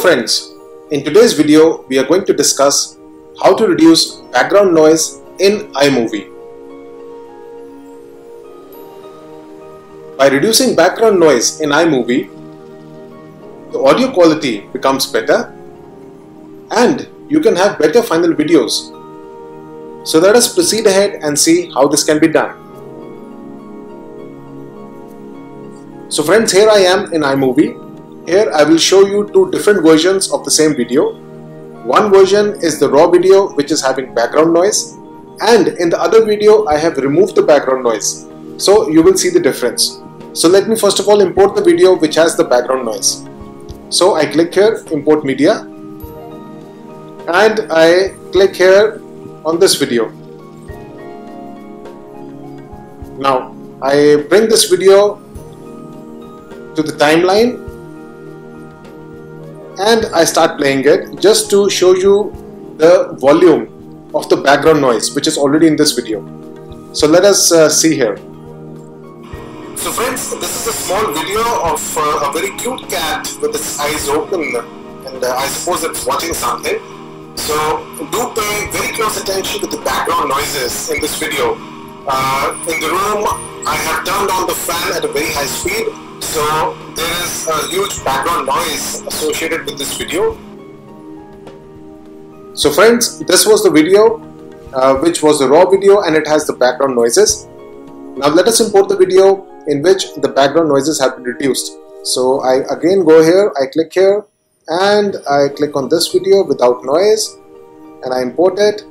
friends, in today's video we are going to discuss how to reduce background noise in iMovie. By reducing background noise in iMovie, the audio quality becomes better and you can have better final videos. So let us proceed ahead and see how this can be done. So friends, here I am in iMovie here I will show you two different versions of the same video. One version is the raw video which is having background noise and in the other video I have removed the background noise. So you will see the difference. So let me first of all import the video which has the background noise. So I click here import media and I click here on this video. Now I bring this video to the timeline and I start playing it just to show you the volume of the background noise which is already in this video. So let us uh, see here. So friends, this is a small video of uh, a very cute cat with its eyes open and uh, I suppose it's watching something. So do pay very close attention to the background noises in this video. Uh, in the room, I have turned on the fan at a very high speed so there is a huge background noise associated with this video. So friends, this was the video uh, which was the raw video and it has the background noises. Now let us import the video in which the background noises have been reduced. So I again go here, I click here and I click on this video without noise and I import it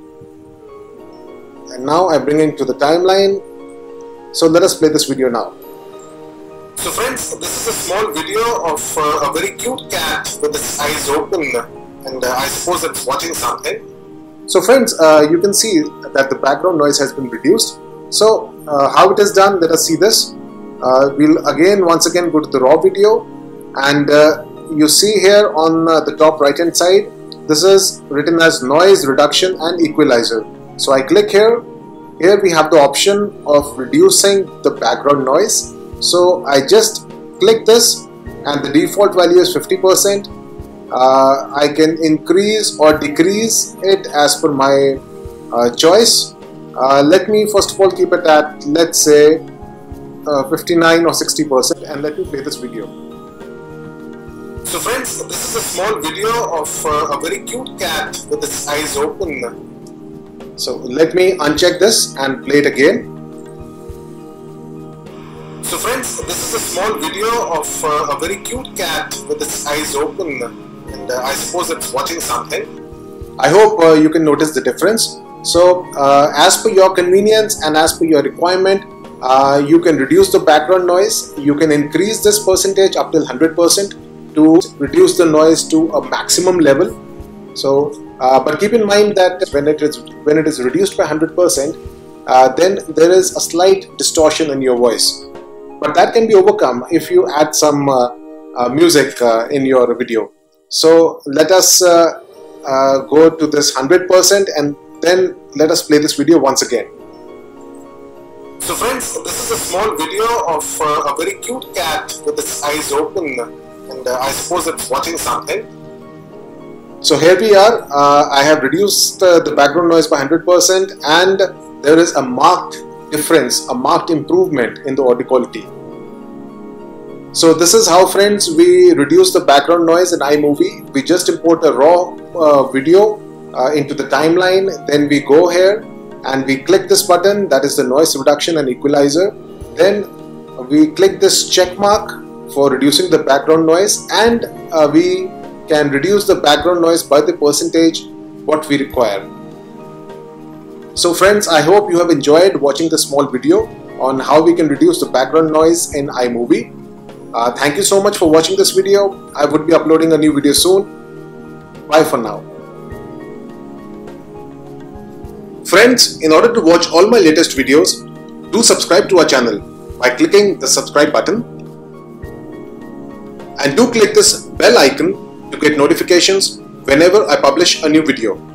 and now I bring it to the timeline. So let us play this video now. So friends, this is a small video of uh, a very cute cat with its eyes open and uh, I suppose it's watching something. So friends, uh, you can see that the background noise has been reduced. So uh, how it is done, let us see this. Uh, we'll again, once again go to the raw video and uh, you see here on the top right hand side, this is written as noise reduction and equalizer. So I click here, here we have the option of reducing the background noise so I just click this and the default value is 50%. Uh, I can increase or decrease it as per my uh, choice. Uh, let me first of all keep it at let's say uh, 59 or 60% and let me play this video. So friends, this is a small video of uh, a very cute cat with its eyes open. So let me uncheck this and play it again. So friends, this is a small video of uh, a very cute cat with its eyes open and uh, I suppose it's watching something. I hope uh, you can notice the difference. So uh, as per your convenience and as per your requirement, uh, you can reduce the background noise. You can increase this percentage up till 100% to reduce the noise to a maximum level. So, uh, but keep in mind that when it is when it is reduced by 100%, then there is a slight distortion in your voice but that can be overcome if you add some uh, uh, music uh, in your video. So let us go to this 100% and then let us play this video once again. So friends, this is a small video of uh, a very cute cat with its eyes open and uh, I suppose it's watching something. So here we are, uh, I have reduced the background noise by 100% and there is a marked difference, a marked improvement in the audio quality. So this is how friends we reduce the background noise in iMovie. We just import a raw uh, video uh, into the timeline. Then we go here and we click this button that is the noise reduction and equalizer. Then we click this check mark for reducing the background noise and uh, we can reduce the background noise by the percentage what we require. So friends, I hope you have enjoyed watching the small video on how we can reduce the background noise in iMovie. Uh, thank you so much for watching this video. I would be uploading a new video soon. Bye for now. Friends, in order to watch all my latest videos, do subscribe to our channel by clicking the subscribe button and do click this bell icon to get notifications whenever I publish a new video.